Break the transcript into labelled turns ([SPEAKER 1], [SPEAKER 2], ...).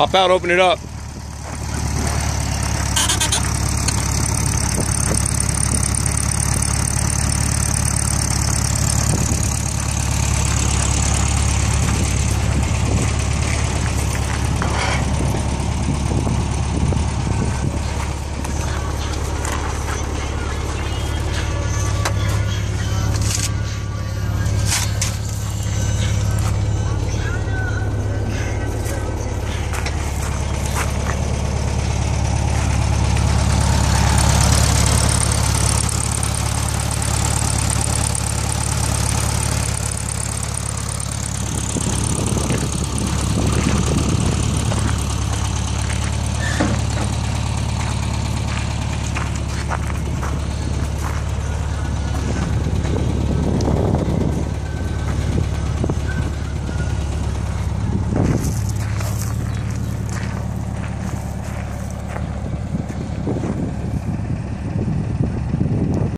[SPEAKER 1] Hop out, open it up.